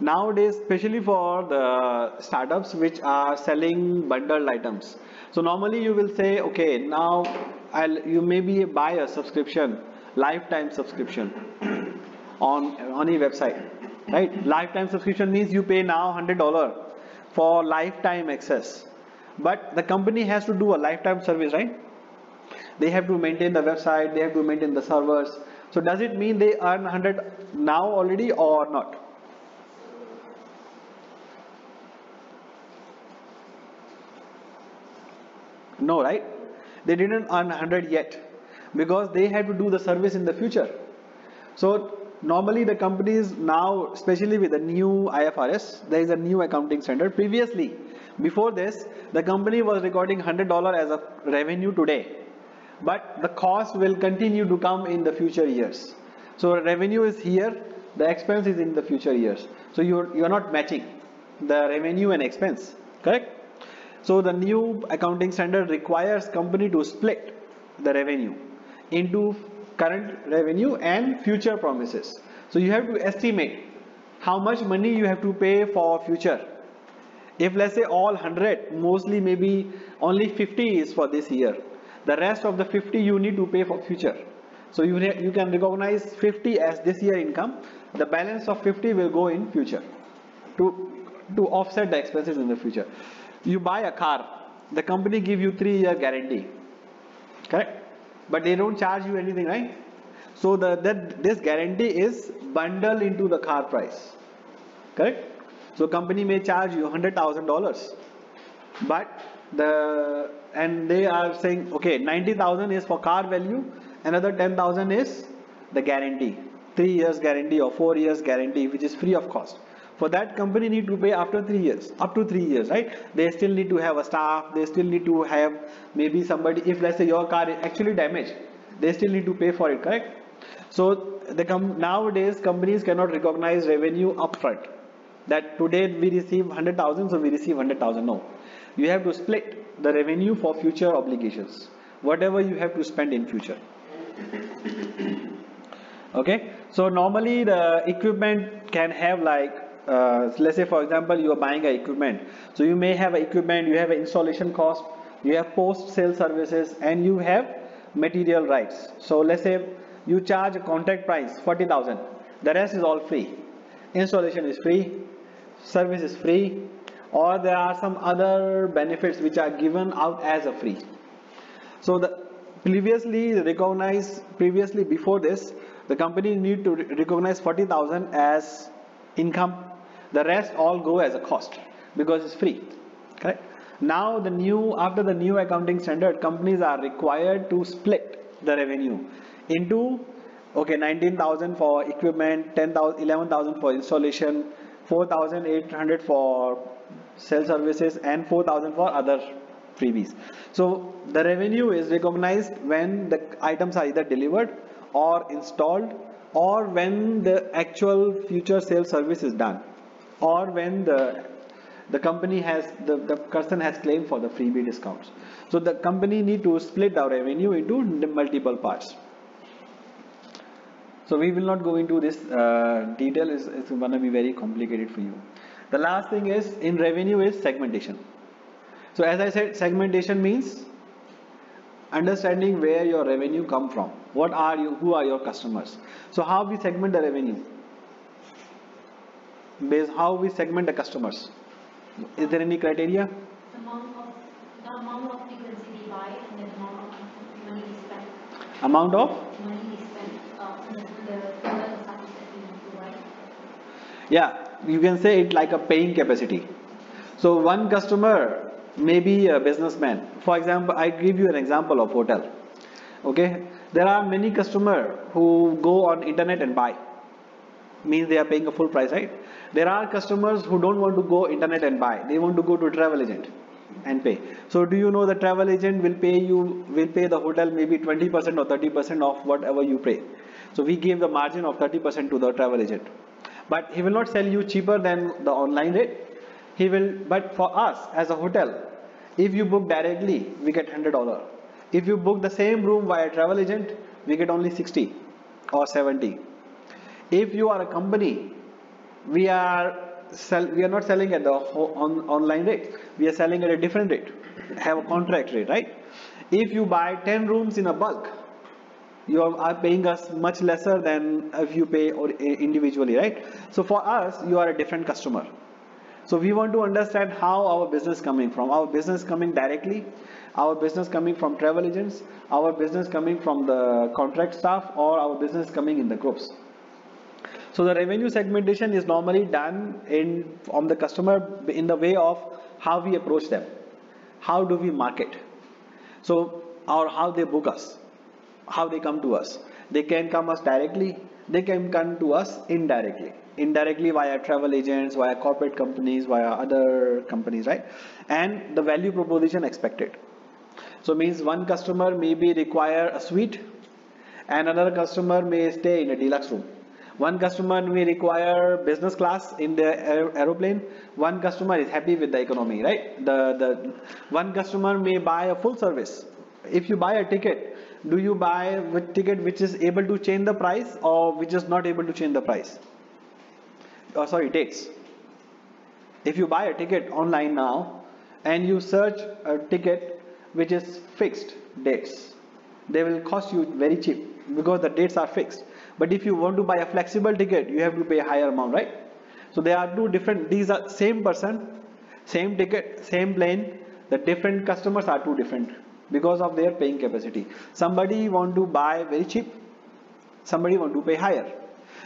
nowadays especially for the startups which are selling bundled items. So normally you will say okay now I'll you maybe buy a subscription lifetime subscription on on a website right? Lifetime subscription means you pay now $100 for lifetime access. But the company has to do a lifetime service right? They have to maintain the website they have to maintain the servers. So does it mean they earn 100 now already or not no right? They didn't earn 100 yet because they have to do the service in the future. So normally the companies now especially with the new IFRS there is a new accounting standard. Previously before this the company was recording $100 as a revenue today. But the cost will continue to come in the future years. So revenue is here the expense is in the future years. So you're you're not matching the revenue and expense correct so the new accounting standard requires company to split the revenue into current revenue and future promises. So you have to estimate how much money you have to pay for future. If let's say all 100, mostly maybe only 50 is for this year. The rest of the 50 you need to pay for future. So you, you can recognize 50 as this year income. The balance of 50 will go in future to, to offset the expenses in the future you buy a car the company give you three year guarantee. Correct? But they don't charge you anything right? So the that this guarantee is bundled into the car price. Correct? So company may charge you hundred thousand dollars. But the and they are saying okay 90,000 is for car value another 10,000 is the guarantee. 3 years guarantee or 4 years guarantee which is free of cost for that company need to pay after three years up to three years right? They still need to have a staff they still need to have maybe somebody if let's say your car is actually damaged they still need to pay for it correct? So the com nowadays companies cannot recognize revenue upfront. That today we receive 100,000 so we receive 100,000 no. You have to split the revenue for future obligations whatever you have to spend in future. Okay? So normally the equipment can have like uh, let's say for example you are buying a equipment. So you may have a equipment you have an installation cost you have post sale services and you have material rights. So let's say you charge a contract price 40000 the rest is all free. Installation is free service is free or there are some other benefits which are given out as a free. So the previously recognized previously before this the company need to recognize 40000 as income the rest all go as a cost because it's free correct? Now the new after the new accounting standard companies are required to split the revenue into okay 19000 for equipment 10000 11000 for installation 4800 for sales services and 4000 for other freebies. So the revenue is recognized when the items are either delivered or installed or when the actual future sales service is done or when the the company has the, the person has claimed for the freebie discounts. So the company need to split our revenue into multiple parts. So we will not go into this uh, detail. It's, it's to be very complicated for you. The last thing is in revenue is segmentation. So as i said segmentation means understanding where your revenue come from. What are you who are your customers? So how we segment the revenue based how we segment the customers. Is there any criteria? The amount of, the amount of frequency they buy and the amount of money they spend. Amount of? Money they spend uh, the, that we provide. Yeah, you can say it like a paying capacity. So one customer may be a businessman. For example, I give you an example of hotel. Okay, there are many customer who go on internet and buy. Means they are paying a full price, right? There are customers who don't want to go internet and buy. They want to go to travel agent and pay. So do you know the travel agent will pay you, will pay the hotel maybe 20% or 30% of whatever you pay. So we give the margin of 30% to the travel agent. But he will not sell you cheaper than the online rate. He will, but for us as a hotel, if you book directly, we get $100. If you book the same room via travel agent, we get only 60 or 70. If you are a company we are sell, we are not selling at the on, online rate. We are selling at a different rate, have a contract rate, right? If you buy 10 rooms in a bulk, you are paying us much lesser than if you pay or eh, individually, right? So for us, you are a different customer. So we want to understand how our business coming from. Our business coming directly, our business coming from travel agents, our business coming from the contract staff, or our business coming in the groups. So the revenue segmentation is normally done in on the customer in the way of how we approach them, how do we market, so or how they book us, how they come to us. They can come us directly, they can come to us indirectly, indirectly via travel agents, via corporate companies, via other companies, right? And the value proposition expected. So means one customer may be require a suite, and another customer may stay in a deluxe room. One customer may require business class in the aer- aeroplane. One customer is happy with the economy, right? The, the one customer may buy a full service. If you buy a ticket, do you buy a ticket which is able to change the price or which is not able to change the price? Oh, sorry, dates. If you buy a ticket online now and you search a ticket which is fixed dates, they will cost you very cheap because the dates are fixed. But if you want to buy a flexible ticket, you have to pay a higher amount, right? So there are two different, these are same person, same ticket, same plane, the different customers are two different because of their paying capacity. Somebody want to buy very cheap, somebody want to pay higher.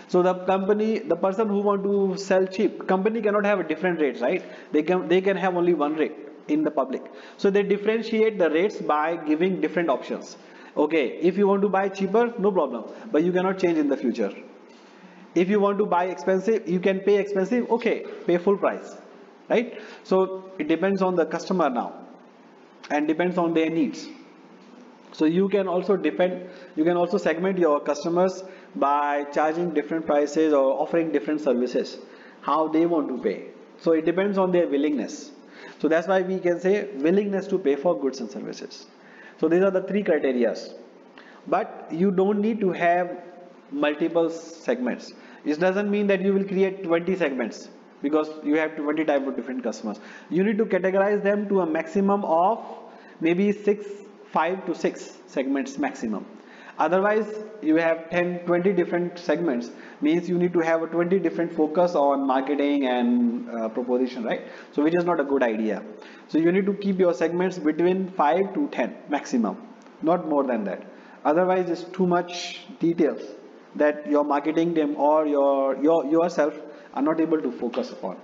So the company, the person who want to sell cheap, company cannot have a different rates, right? They can they can have only one rate in the public. So they differentiate the rates by giving different options. Okay, if you want to buy cheaper, no problem, but you cannot change in the future. If you want to buy expensive, you can pay expensive, okay, pay full price, right? So it depends on the customer now and depends on their needs. So you can also depend, you can also segment your customers by charging different prices or offering different services, how they want to pay. So it depends on their willingness. So that's why we can say willingness to pay for goods and services. So these are the three criterias. But you don't need to have multiple segments. It doesn't mean that you will create 20 segments because you have 20 type of different customers. You need to categorize them to a maximum of maybe 6, 5 to 6 segments maximum. Otherwise, you have 10, 20 different segments means you need to have a 20 different focus on marketing and uh, proposition, right? So which is not a good idea. So you need to keep your segments between 5 to 10 maximum, not more than that. Otherwise, it's too much details that your marketing team or your, your yourself are not able to focus upon.